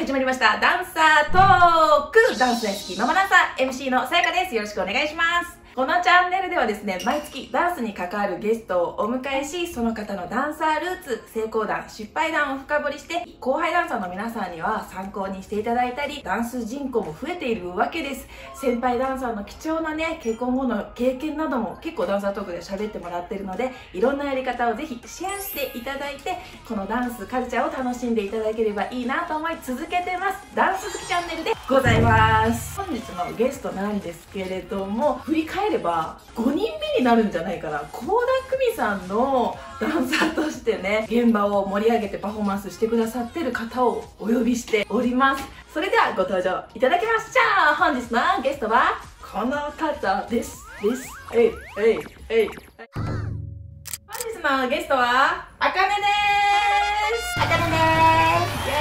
始まりました。ダンサートークダンス大好きママダンサー MC のさやかです。よろしくお願いします。このチャンネルではですね、毎月ダンスに関わるゲストをお迎えし、その方のダンサールーツ、成功談、失敗談を深掘りして、後輩ダンサーの皆さんには参考にしていただいたり、ダンス人口も増えているわけです。先輩ダンサーの貴重なね、結婚後の経験なども結構ダンサートークで喋ってもらってるので、いろんなやり方をぜひシェアしていただいて、このダンスカルチャーを楽しんでいただければいいなと思い続けてます。ダンス好きチャンネルでございます。本日のゲストなんですけれども、振り返れば5人目になるんじゃないかな。倖田來未さんのダンサーとしてね、現場を盛り上げてパフォーマンスしてくださってる方をお呼びしております。それではご登場いただきましょう。本日のゲストはこの方です。です。えい、えい、えい。本日のゲストは、あかねです。あかねイエ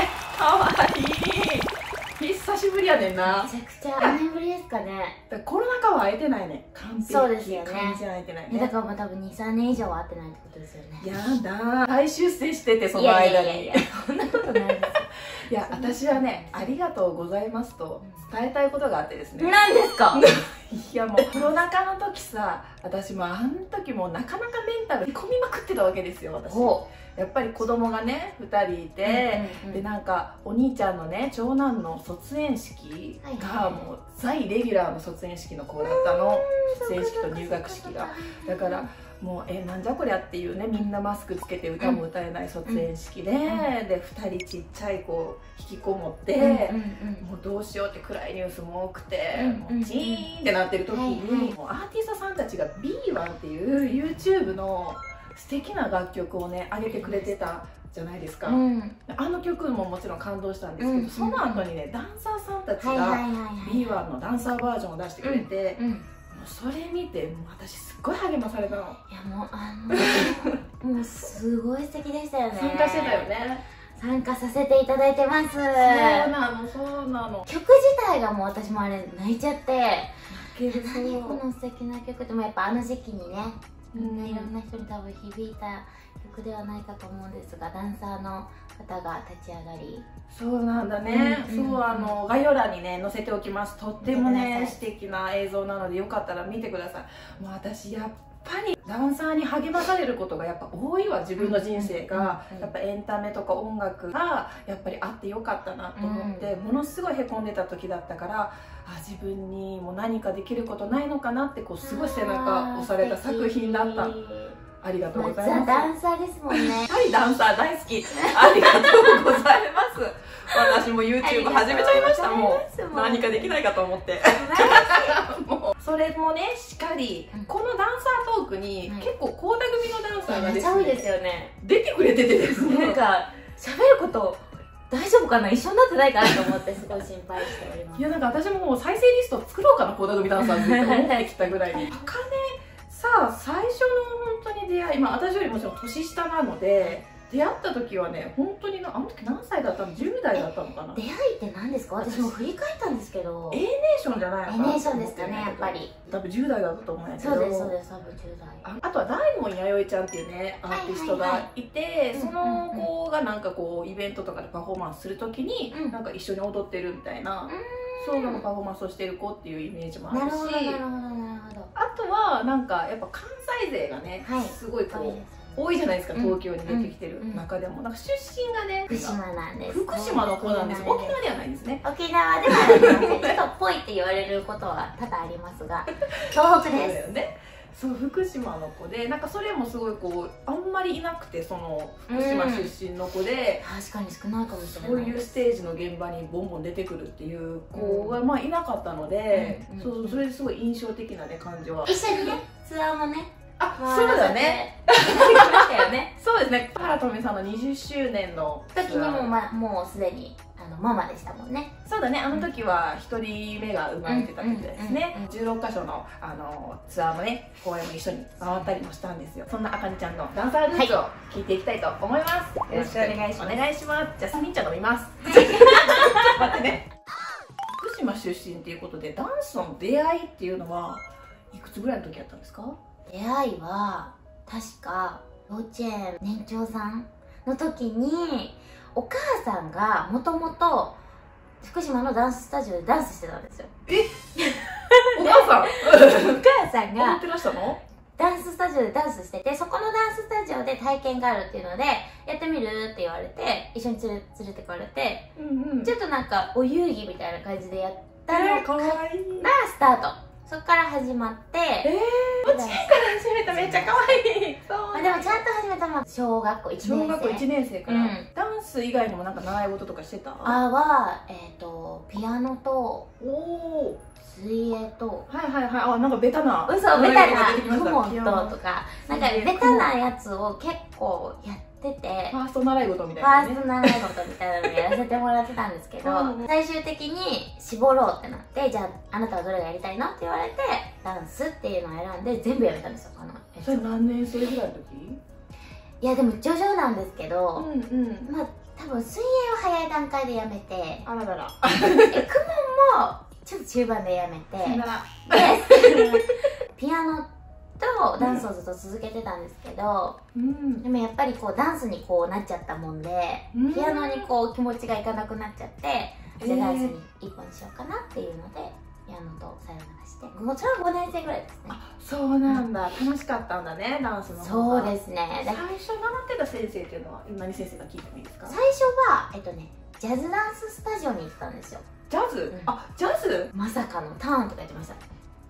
ーイかわいい久しぶりやねんな。めちゃくちゃ何年ぶりですかね。だコロナ禍は会えてないね完璧。そうですよね。完全会えてないえだねからもう多分23年以上は会ってないってことですよね。やだ。再出世しててその間に。いやいやいやそんなことないですいや 私はねありがとうございますと伝えたいことがあってですね。何ですか？いやもうコロナ禍の時さ私もあの時もなかなかメンタル込みまくってたわけですよ私。ほやっぱり子供がね2人いて、うんうんうん。でなんかお兄ちゃんのね長男の卒園式はいがはい。もう在レギュラーの卒園式の子だったの。卒園式と入学式が。だからもうえなんじゃこりゃっていうねみんなマスクつけて歌も歌えない卒園式で、で2人ちっちゃい子引きこもって、うんうんうん。もうどうしようって暗いニュースも多くて、うんもうジーンってなってる時に、はいはいもうアーティストさんたちが B1 っていう YouTube の素敵な楽曲をね上げてくれてたじゃないですか、うん。あの曲ももちろん感動したんですけど、うんその後にねダンサーさんたちがはいはいはいはい。B1 のダンサーバージョンを出してくれて、うんもうそれ見てもう私すっごい励まされたの。いやもうあのもうすごい素敵でしたよね。参加してたよね。参加させていただいてます。そうなのそうなの。曲自体がもう私もあれ泣いちゃって泣ける何この素敵な曲でもやっぱあの時期にねみん。ないろんなな人に多分響いた曲ではないかと思うんですがダンサーの方が立ち上がり。そうなんだね、うんうんそうあの概要欄にね載せておきます。とってもね素敵な映像なのでよかったら見てください。もう私やっぱりダンサーに励まされることがやっぱ多いわ自分の人生が、やっぱエンタメとか音楽がやっぱりあってよかったなと思って、ものすごいへこんでた時だったからあ自分にも何かできることないのかなってこうすごい背中押された作品だった。ありがとうございます、ザ・ダンサーですもんね。はい、ダンサー大好き。ありがとうございます。私も YouTube 始めちゃいました、もう。何かできないかと思って。それもね、しっかりうん、このダンサートークにはい結構、高田組のダンサーがですめっちゃ多いですね、よね出てくれててですね。なんか喋ること大丈夫かな一緒になってないかなと思ってすごい心配しておりますいや、なんか私ももう再生リスト作ろうかな、高田組ダンサーズって思ってきたぐらいに。あかね、さあ、最初の本当に出会い、まあ私よりもちろん年下なので、出会った時はね、本当にな、あの時何歳だったの ?10 代だったのかな？出会いって何ですか？私。も振り返ったんですけど。A ネーションじゃないのかな？エネーションですかねやっぱり。多分10代だったと思うんやけど。そうですそうです多分10代。ああとは大門弥生ちゃんっていうねアーティストがいて、いその子がなんかこうイベントとかでパフォーマンスするときに、うん。なんか一緒に踊ってるみたいな、そういうのパフォーマンスをしてる子っていうイメージもあなるしるほどなるほどなるほど。あとはなんかやっぱ関西勢がね、はい。すごいこう多いじゃないですかうん。東京に出てきてるうん。中でも、なんか出身がね福島なんです福島の子なんです沖縄ではないんですね。沖縄ではありませんちょっとぽいって言われることは多々ありますが。東北そうですだよね。そう福島の子でなんかそれもすごいこうあんまりいなくてその福島出身の子で、確かに少ないかもしれないそういうステージの現場にボンボン出てくるっていう子がまあいなかったので、うんうんそうそれですごい印象的なね感じは、一緒にねツアーもねあそうだね。そうですね。原とみさんの20周年の時にも、ま、もうすでにあのママでしたもんね。そうだね。あの時は1人目が生まれてた時ですね、うん16箇所のあのツアーのね公演も一緒に回ったりもしたんですよ。そんなあかねちゃんのダンサールーツを聞いていきたいと思います、よろしくお願いします。お願いします。じゃあサニーちゃん飲みます。待ってね。福島出身っていうことでダンスの出会いっていうのはいくつぐらいの時やったんですか？出会いは確か幼稚園年長さんの時にお母さんがもともと福島のダンススタジオでダンスしてたんですよ。お母さん？お母さんがやってらしたの？ダンススタジオでダンスしててそこのダンススタジオで体験があるっていうのでやってみるって言われて一緒に連れ連れてこられてうんうん。ちょっとなんかお遊戯みたいな感じでやったのがえーかわいい。スタートそこから始まってえー、ダンス始めためっちゃ可愛い。そうまあ、でもちゃんと始めたの。は小学校1年生。小学校1年生から、うん。ダンス以外にもなんか習い事とかしてた？あは、えっとピアノとおお水泳と。はいはいはい。あなんかベタな嘘ベタな。クモンととか。なんかベタなやつを結構やっててファースト習い事みたいファな、ね、ースト習い事みたいなのやらせてもらってたんですけどうん。最終的に絞ろうってなってじゃああなたはどれがやりたいのって言われてダンスっていうのを選んで全部やめたんですよあのそれ何年生ぐらいの時？いやでも徐々なんですけど、んうん。まあ多分水泳を早い段階でやめて。あららら。えクモンもちょっと中盤でやめて。ピアノとダンスをずっと続けてたんですけど、うん。でもやっぱりこうダンスにこうなっちゃったもんで、うん。ピアノにこう気持ちがいかなくなっちゃって、じゃあえーダンスに一本しようかなっていうのでピアノとさよならして。もうそれは5年生ぐらいですね。そうなんだ。楽しかったんだねダンスのそうすですね。最だ初習ってた先生っていうのは何先生か聞いてもいいですか？最初はえっとねジャズダンススタジオに行ってたんですよ。ジャズ、ん。あジャズ？まさかのターンとか言ってました。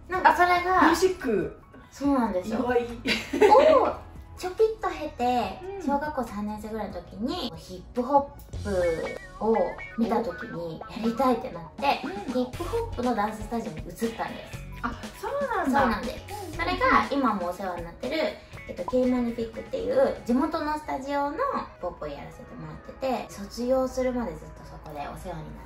なんかそれミューがジックそうなんですよ。をちょぴっと経てうん。小学校3年生ぐらいの時にヒップホップを見た時にやりたいってなってヒップホップのダンススタジオに移ったんです。あそうなんそうだなんです。それが今もお世話になってるえっと、K マニフィックっていう地元のスタジオのポップをやらせてもらってて卒業するまでずっとそこでお世話になって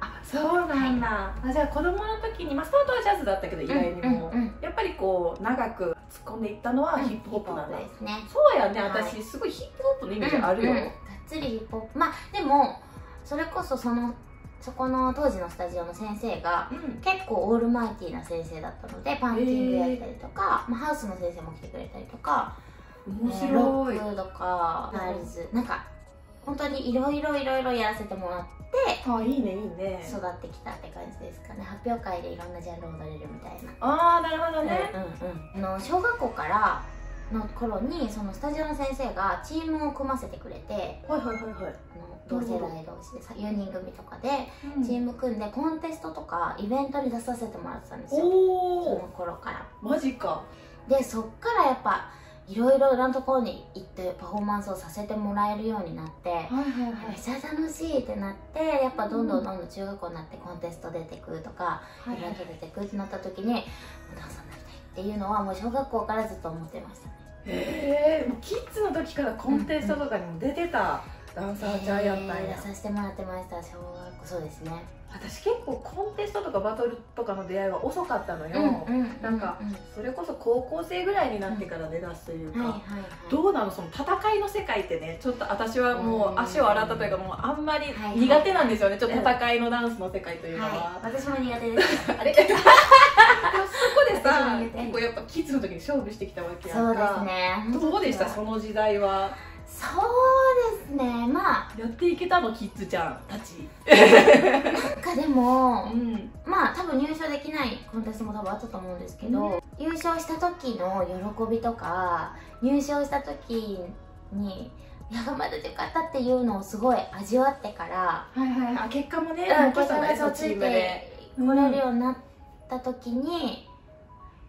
あそうなんだ、あじゃあ子供の時に、まあ、スタートはジャズだったけど意外にも、うん。うんうんやっぱりこう長く突っ込んでいったのはヒップホップなんだ、ヒップホップですね。そうやねはい。私すごいヒップホップのイメージあるよ、うんうん。がっつりヒップホップ。まあでもそれこそそのそこの当時のスタジオの先生がうん。結構オールマイティーな先生だったのでパンキングやったりとか、まあ、ハウスの先生も来てくれたりとか面えー白い、ロックとかガールズなんか本当にいろいろいろいろやらせてもらってあいいねいいね。育ってきたって感じですかね。発表会でいろんなジャンルを踊れるみたいな。ああなるほどね、うんうん、あの小学校からの頃にそのスタジオの先生がチームを組ませてくれてはいはいはいはい、あの同世代同士でさ4人組とかでうん。チーム組んでコンテストとかイベントに出させてもらってたんですよ。そおの頃から。おマジか。でそっからやっぱいろいろなところに行ってパフォーマンスをさせてもらえるようになってはいはいめっちゃ楽しいってなってやっぱどんどんどんどん中学校になってコンテスト出てくとかはいイベント出てくってなった時にダンサーになりたいっていうのはもう小学校からずっと思ってました。ねへえもうキッズの時からコンテストとかにも出てたダンサーちゃんやったんや、えー出させてもらってました。小学校そうですね私結構コンテストとかバトルとかの出会いは遅かったのよ、うんなんかうんそれこそ高校生ぐらいになってから出だすというか、はいはいはい。どうなの？その戦いの世界ってねちょっと私はもう足を洗ったというかもうあんまりはい苦手なんですよね。ちょっと戦いのダンスの世界というのは、はい、私も苦手です。あ れでもそこでさ結構やっぱキッズの時に勝負してきたわけやそうでんかすね。どうでした？そその時代はうですね。まあ。やっていけたのキッズちゃんたち。なんかでもうん。まあ多分入賞できないコンテストも多分あったと思うんですけど、優勝した時の喜びとか入賞した時にいや頑張ってよかったっていうのをすごい味わってから、はいはい。あ結果もねうん、残したんだねそのチームで。てこれるようになった時に、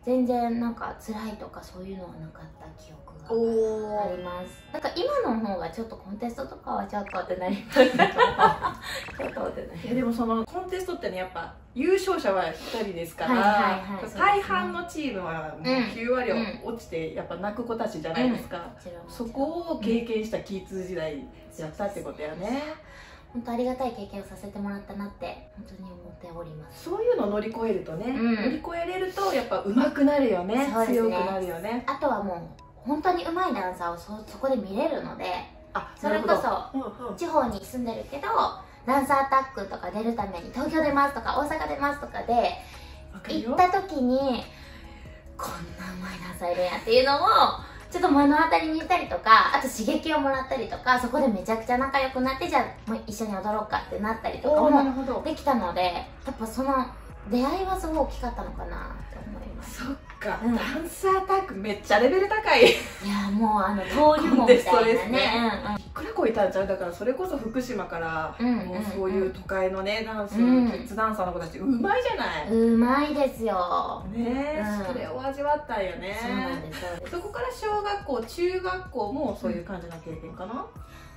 全然なんか辛いとかそういうのはなかった記憶がおおあります。なんか今の方がちょっとコンテストとかはちょっとってなります。ちょっとってなりいやでもそのコンテストってねやっぱ優勝者は1人ですから、はいはいはい。大半のチームはもううん。9割落ちてやっぱ泣く子たちじゃないですか、もちろん。もちそこを経験したキッズ時代やったってことやね、本当ありがたい経験をさせてもらったなって本当に思っております。そういうのを乗り越えるとね、うん。乗り越えれるとやっぱ上手くなるよねね。強くなるよね。あとはもう本当に上手いダンサーをそそこで見れるのであそれこそ地方に住んでるけどダンサーアタックとか出るために東京出ますとか大阪出ますとかで行った時にこんな上手いダンサーいるんやっていうのをちょっと目の当たりにしたりとかあと刺激をもらったりとかそこでめちゃくちゃ仲良くなってじゃあもう一緒に踊ろうかってなったりとかもできたのでやっぱその出会いはすごい大きかったのかなって思います。そっか、うん。ダンサータッグめっちゃレベル高い。いやもうあの登竜門みたいなコンテストですね。ねいくらこいたんちゃう？だからそれこそ福島から、うんもうそういう都会のねダンス、うん。キッズダンサーの子たちうまいじゃない、うんうまいですよ。ねえ、うん。それを味わったんよね。そうなんです。そこから小学校中学校もそういう感じの経験かな、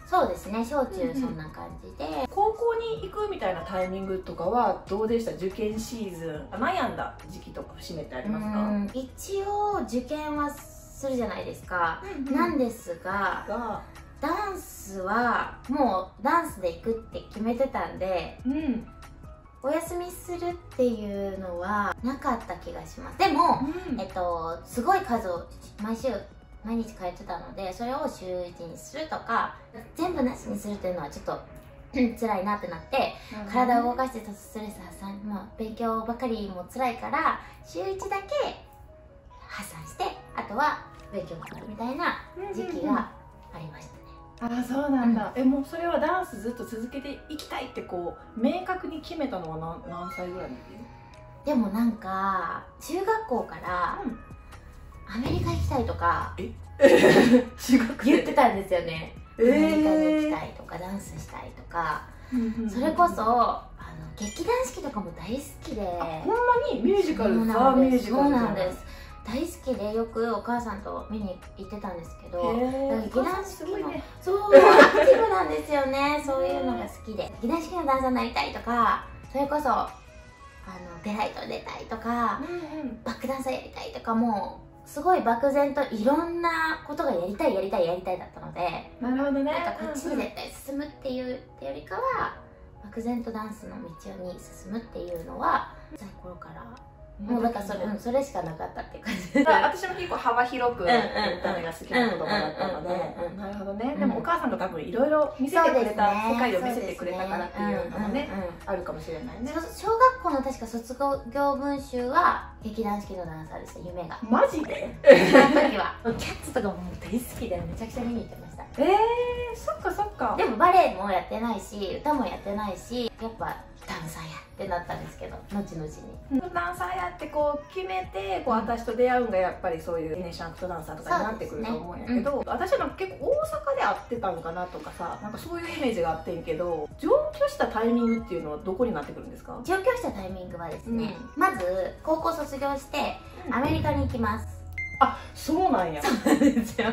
そうですね小中うんうん。そんな感じで、高校に行くみたいなタイミングとかはどうでした？受験シーズン。悩んだ時期とか節目ってありますか、うん一応受験はするじゃないですか、うん。なんですががダンスはもうダンスで行くって決めてたんでうん。お休みするっていうのはなかった気がします。でも、うん。えっと、すごい数を毎週毎日通ってたのでそれを週1にするとか全部なしにするっていうのはちょっとうん 辛いなってなって体を動かしてストレス発散、まあ、勉強ばかりも辛いから週1だけ発散してあとは勉強頑張るみたいな時期がありましたね。ああそうなんだ、えもうそれはダンスずっと続けていきたいってこう明確に決めたのは何何歳ぐらいでもなんか中学校からアメリカ行きたいとか 言ってたんですよね、えアメリカに行きーたいとかダンスしたいとか。それこそあの劇団四季とかも大好きで。あほんまに？ミュージカル？そうザ・なんです。そうなんです。大好きでよくお母さんと見に行ってたんですけどへ劇団四季のそうアクティブなんですよね。そういうのが好きで。劇団四季のダンサーになりたいとかそれこそあのデライト出たいとかうんうん。バックダンサーやりたいとかもうすごい漠然といろんなことがやりたいやりたいやりたいだったのでなるほどね。なんかこっちに絶対進むっていうってよりかは漠然とダンスの道に進むっていうのは小さい頃からもうだからそれ,、うん、それしかなかったっていう感じ。私も結構幅広くんうんエンタメが好きな子供だったので。なるほどね。うん。でもお母さんが多分いろいろ見せてくれた世界を見せてくれたからっていうのもねうんうんうんあるかもしれないね。そ小学校の確か卒業文集は劇団四季のダンサーでした夢が。マジで？その時は。キャッツとかも大好きでめちゃくちゃ見に行ってました。えー、そっかそっか。でもバレエもやってないし歌もやってないしやっぱダンサーやってなったんですけど後々に。ダンサーやってこう決めてこう私と出会うんがやっぱりそういうネーションアクトダンサーとかになってくると思うんやけど、私はなんか結構大阪で会ってたんかなとかさなんかそういうイメージがあってんけど上京したタイミングっていうのはどこになってくるんですか？上京したタイミングはですね、まず高校卒業してアメリカに行きます。あそうなんや。ですよ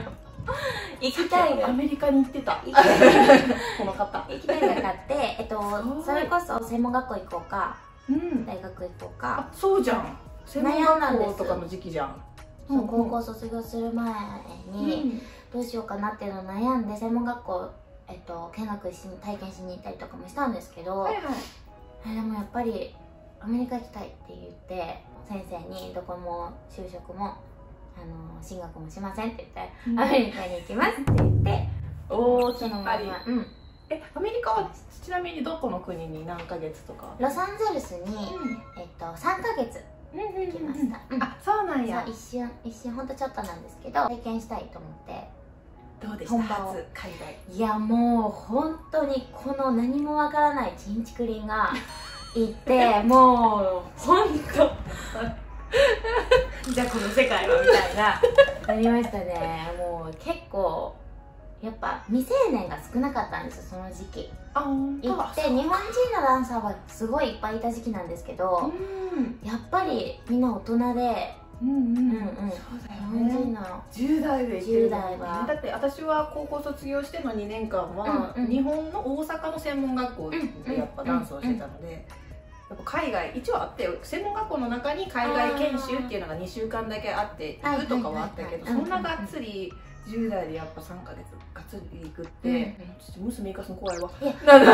行きたいがアメリカに行ってた。行きたい。この方。行きたいが買って、えっとそれこそ専門学校行こうか。うん。大学行こうか。あそうじゃん。専門学校とかの時期じゃん。そう高校。卒業する前ににどうしようかなっていうのを悩んで専門学校、えっと、見学しに体験しに行ったりとかもしたんですけど、はいはい。えでもやっぱりアメリカ行きたいって言って先生にどこも就職もあの進学もしませんって言って、アメリカに行きますって言っておおきそのっぱりうん、えアメリカはちなみにどこの国に何ヶ月とか？ロサンゼルスに、えっと、3ヶ月行きました、うんあそうなんや。一瞬一瞬ほんとちょっとなんですけど体験したいと思って。どうでした？初海外。いやもう本当にこの何もわからないチンチクリンがいて もう本当 じゃあこの世界はみたいな。なりましたね。もう結構やっぱ未成年が少なかったんですよその時期。あ本行って日本人のダンサーはすごいいっぱいいた時期なんですけどうん。やっぱりみんな大人でうんうん。うんうん。そうだ日よね。本人の。10代で行ってる10代は。だって私は高校卒業しての2年間は、うんうん。日本の大阪の専門学校うんでやっぱダンスをしてたので、やっぱ海外一応あって専門学校の中に海外研修っていうのが2週間だけあってはい行くとかはあったけどそんながっつり10代でやっぱ3ヶ月がっつり行くって、うんちょっと娘行かすの怖いわ。いや。なんだ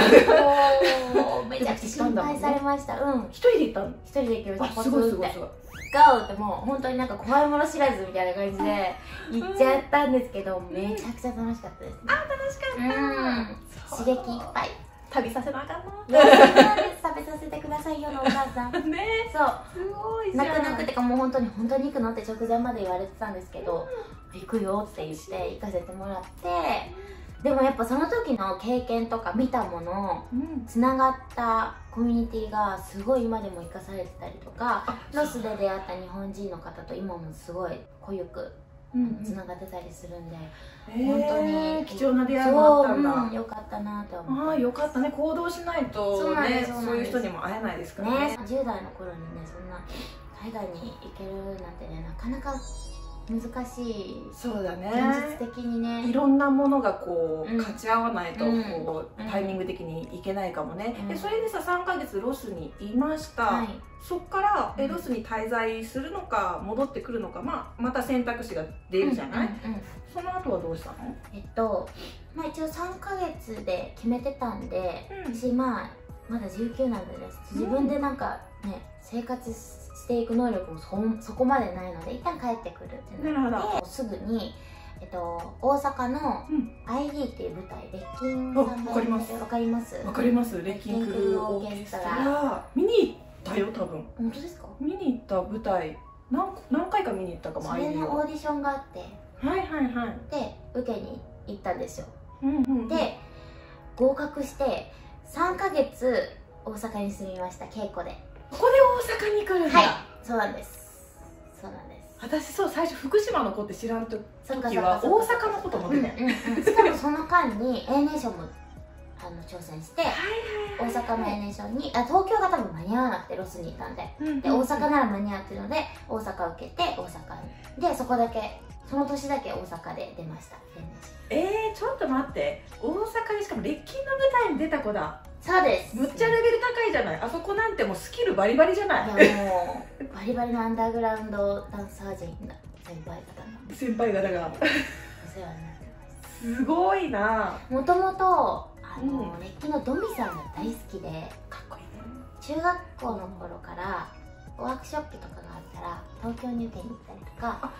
めちゃくちゃ心配されました。うん。一人で行ったの？一人で行きましたあすごいすごいすごい。ガオって。もう本当になんか怖いもの知らずみたいな感じで行っちゃったんですけど、めちゃくちゃ楽しかったです。ね楽しかうん。刺激いっぱい。旅させなあかんな。いやそうなんです。食べさせせてくださいよのお母さん。ね。そう。すごいじゃん。泣く泣くってかもう本当に本当に行くのって直前まで言われてたんですけど、行くよって言って行かせてもらって。でもやっぱその時の経験とか見たものうん。つながったコミュニティがすごい今でも生かされてたりとかあロスで出会った日本人の方と今もすごい濃ゆくうんつながってたりするんで、へー本当に。貴重な出会いもあったんだ。そう、うん、よかったなと思ああよかったね。行動しないとねそういう人にも会えないですからね。ね10代の頃にねそんな海外に行けるなんてねなかなか難しい。そうだね。現実的にね。いろんなものがこう、うん。かち合わないとうん。こう、うん。タイミング的にいけないかもね、うん。でそれでさ3ヶ月ロスにいました、はい。そっからえうん。ロスに滞在するのか戻ってくるのか、まあ、また選択肢が出るじゃない、その後はどうしたの？えっとまあ一応3ヶ月で決めてたんでうん。私まあまだ19なんでね。自分でなんかね生活していく能力もそそこまでないので一旦帰ってくるってなってすぐにえっと、大阪のうん。ID っていう舞台、レッキンわかります。わかります？わかります。レッキンクルオーケストラ。見に行ったよ多分。本当ですか？見に行った舞台何何回か見に行ったかもそれのオはーディションがあって。はいはいはい。で受けに行ったんですよ。うんうんで合格して3ヶ月大阪に住みました稽古で阪に来るんだ、はい。そうなんです。そうなんです。私そう最初福島の子って知らん時は大阪のこと思っうんてうんん。しかもその間に A ネーションもあの挑戦して大阪の A ネーションにあ東京が多分間に合わなくてロスにいたんでで大阪なら間に合ってるので大阪受けて大阪に。でそこだけその年だけ大阪で出ましたえー、ちょっと待って。大阪にしかもレッキンの舞台に出た子だそうです。むっちゃレベル高いじゃない？あそこなんてもうスキルバリバリじゃない？いやもうバリバリのアンダーグラウンドダンサー陣の先輩方が先輩方が。お世話になってます。すごいな。もともとあの、うん。レッキのドミさんが大好きでかっこいいね。中学校の頃からワークショップとかがあったら東京に受けに行ったりとか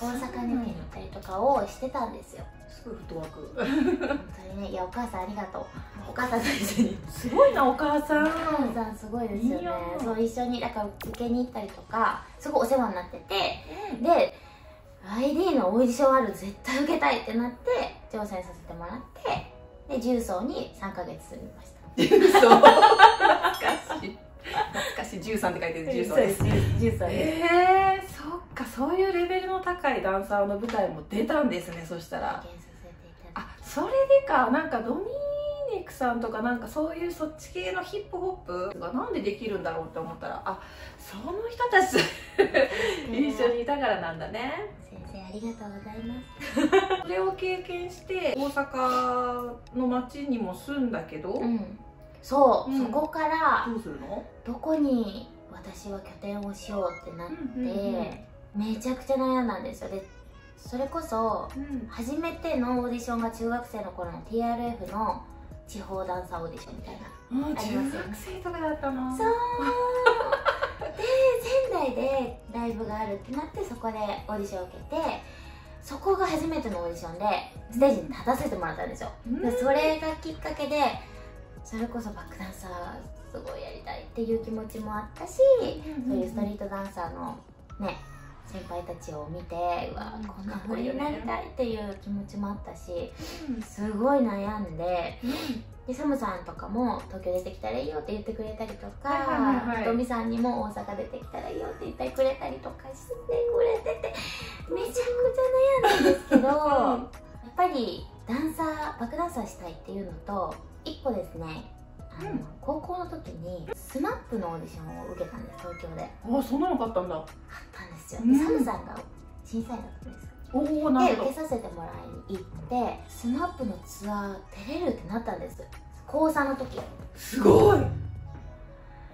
大阪に行ったりとかをしてたんですよ。すごいフットワーク。本当にね。いやお母さんありがとう。お母さんと一緒に。すごいなお母さん。お母さんすごいですよね。そう一緒にだから受けに行ったりとかすごいお世話になってて。で ID のオーディションある絶対受けたいってなって挑戦させてもらってで重曹に3ヶ月住みました。そう懐かしい。懐かしい。13って書いてる13です。重曹です。えっかそういうレベルの高いダンサーの舞台も出たんですねそしたら。あそれでか。なんかドミニクさんとかなんかそういうそっち系のヒップホップがなんでできるんだろうって思ったらあその人たち 一緒にいたからなんだね。先生ありがとうございます。それを経験して大阪の町にも住んだけど、うん。そう、うん。そこからどうするの？どこに私は拠点をしようってなって、めちゃくちゃ悩んだんですよ。でそれこそうん。初めてのオーディションが中学生の頃の TRF の地方ダンサーオーディションみたいな。あ中学生とかだったの。そう。で仙台でライブがあるってなってそこでオーディションを受けてそこが初めてのオーディションでステージに立たせてもらったんですよ、うん。でそれがきっかけでそれこそバックダンサーすごいやりたいっていう気持ちもあったし、そういうストリートダンサーのね先輩たちを見てうわうんこんな風になりたいっていう気持ちもあったしうん。すごい悩んででサムさんとかも東京出てきたらいいよって言ってくれたりとか、はいはいはいはい。トミさんにも大阪出てきたらいいよって言ってくれたりとかしてくれててめちゃくちゃ悩んだんですけどやっぱりダンサーバックダンサーしたいっていうのと一個ですね高校の時に SMAP のオーディションを受けたんです東京で。あそんなの買ったんだ。あったんですよ、うん。でサムさんが審査員だったんですおおなでるほど。受けさせてもらいに行って SMAP のツアー出れるってなったんです。高3の時。すごい。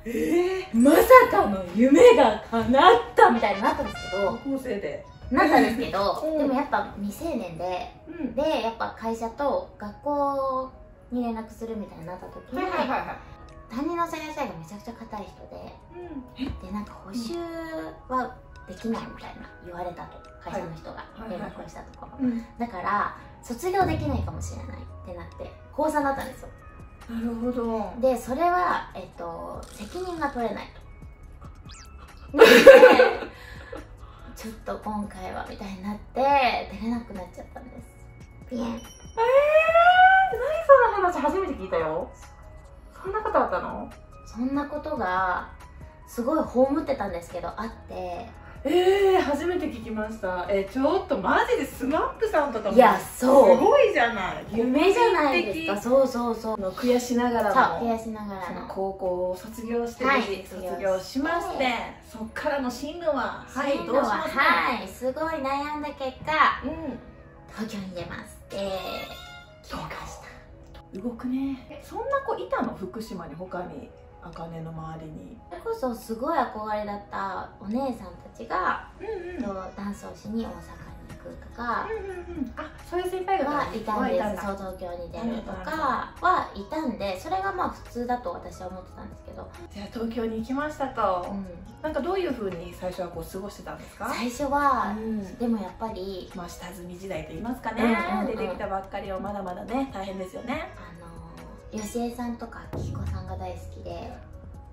ええまさかの夢が叶ったみたいになったんですけど。高校生で。なったんですけど、うん。でもやっぱ未成年で。うん。でやっぱ会社と学校に連絡するみたいになった時に、担任の先生がめちゃくちゃ硬い人ででなんか補習はできないみたいな言われたと会社の人がはい連絡をしたところ、うん。だから卒業できないかもしれないってなって高3だったんですよ。なるほど。でそれは、えっと、責任が取れないと。ちょっと今回はみたいになって出れなくなっちゃったんです。ピエンえー、何その話初めて聞いたよ。そんなことあったの？そんなことがすごい葬ってたんですけどあって。えー、初めて聞きました。えちょっとマジでスマップさんとかもいやそう。すごいじゃない。夢じゃないですか。そうそうそう。の悔しながらも。悔しながらの。高校を卒業して無はい事卒業しまして、そっからの進路ははい進路はどうしますかはいすごい悩んだ結果うん。東京に出ますで決めました動くね。えそんな子いたの？福島に他に？茜の周りに。それこそすごい憧れだったお姉さんたちが、うんうん。とダンスをしに大阪に行くとかあそういう先輩方。はいたんです。はいそう東京に出るとかはいたんでそれがまあ普通だと私は思ってたんですけど、じゃあ東京に行きましたと、うん、なんかどういうふうに最初はこう過ごしてたんですか？最初は、うん。でもやっぱりまあ下積み時代と言いますかね、うんうんうん。出てきたばっかりはまだまだね大変ですよね。あの吉江さんとかきひこさんが大好きで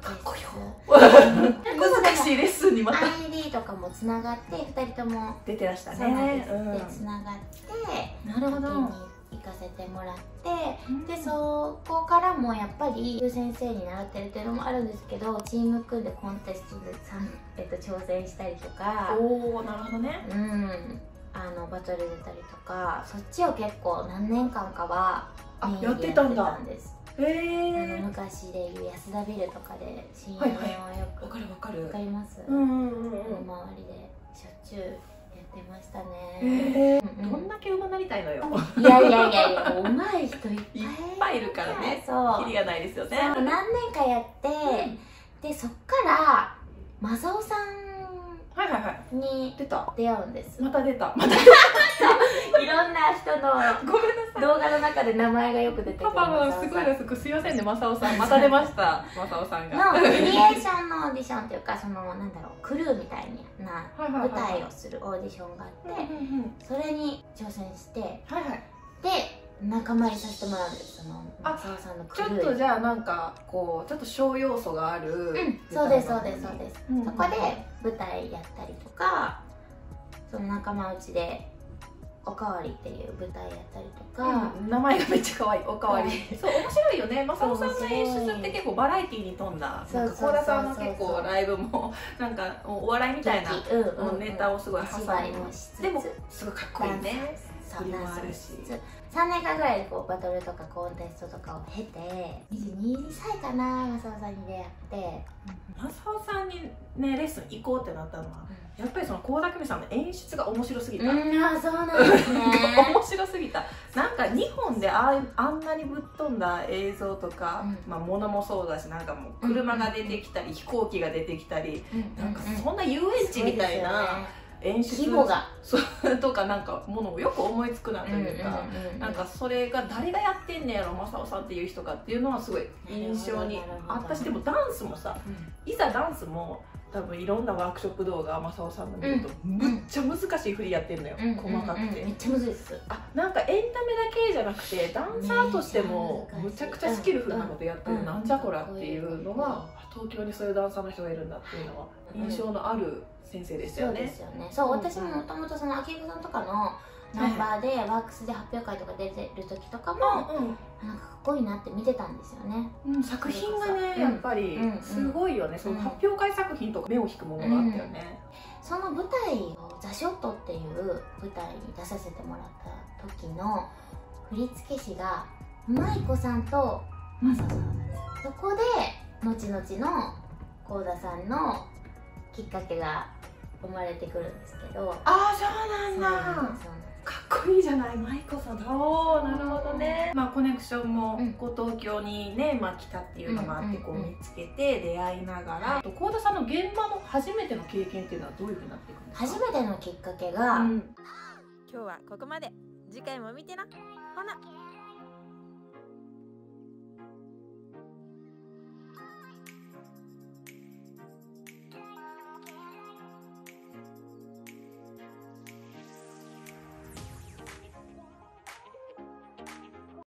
かっこよ。難しいレッスンにまた。ス ID とかもつながって2人とも出てらしたね。でつながってなるほど。行かせてもらってでそこからもやっぱり先生に習ってるっていうのもあるんですけどチーム組んでコンテストでえっと、挑戦したりとかおおなるほどね。うん。あのバトル出たりとかそっちを結構何年間かはやってたんです。へあのえ昔でいう安田ビルとかで CM をはいよく、わかるわかるわかります、うんうんうんうん。周りでしょっちゅうやってましたね、へえうんうん。どんだけ馬なりたいのよ。いやいやいやいや上手い人いっぱい。いっぱいいるからね。そう。キリがないですよね。そう何年かやって、でそっから正雄さはいはいはい。んに出た。出会うんです。また出た。また いろんな人の ごめんなさい。動画の中で名前がよく出てくるパパがすごいです。すいませんね正雄さん。また出ました。正雄さんが。のクリエーションのオーディションというかそのなんだろうクルーみたいな舞台をするオーディションがあってそれに挑戦してはいはい。で仲間入りさせてもらうんです。そのあ正雄さんのクちょっとじゃあなんかこうちょっと小要素があるうんそうですそうですそうです。うん。そこで舞台やったりとかその仲間内でおかわりっていう舞台やったりとか、うん名前がめっちゃ可愛い。おかわり、はい。そう面白いよね。正雄さんの演出って結構バラエティーに富んだ。幸田さんの結構ライブも なんかお笑いみたいなうんネタをすごいお挟んででもすごいかっこいいねそう振りもあるしもしつつ3年間ぐらいでこうバトルとかコンテストとかを経て22歳かな正雄さんに出会って、正雄さんにねレッスン行こうってなったのはやっぱりその倖田來未さんの演出が面白すぎた、うん、あそうなんですね。面白すぎた。なんか日本でああんなにぶっ飛んだ映像とか、うん。まあ物もそうだしなんかもう車が出てきたり、飛行機が出てきたりなんかそんな遊園地みたいな演出規模が。そうとかなんかものをよく思いつくなというか、うんうんうんうんなんかそれが誰がやってんねやろ正雄さんっていう人かっていうのはすごい印象にあったしでもダンスもさいざダンスも多分いろんなワークショップ動画正雄さんの見ると、むっちゃ難しい振りやってるのよ、うん。細かくて、うんうんめっちゃむずいです。あなんかエンタメだけじゃなくてダンサーとしてもむちゃくちゃスキルフルなことやってる、うん。なんじゃこらっていうのが、東京にそういうダンサーの人がいるんだっていうのは印象のある先生でしたよね。そうで、すよね。そう私ももともとそのあきこさんとかのナンバーでワークスで発表会とか出てる時とかもなんかかっこいいなって見てたんですよね。うんうん、作品がね、うん。やっぱりうんすごいよね、そのうん。発表会作品とか目を引くものがあったよね、その舞台を「ザ・ショット」っていう舞台に出させてもらった時の振付師が舞子さんとマサさんそこで後々の幸田さんのきっかけが生まれてくるんですけど。ああそうなんだ。かっこいいじゃない舞子さん。おおなるほどね、まあ、コネクションもうんこう東京にね、まあ、来たっていうのもあってこううんうんうん見つけて出会いながら。と幸田さんの現場の初めての経験っていうのはどういうふうになっていくんですか？初めてのきっかけが、うん。今日はここまで。次回も見てな。ほな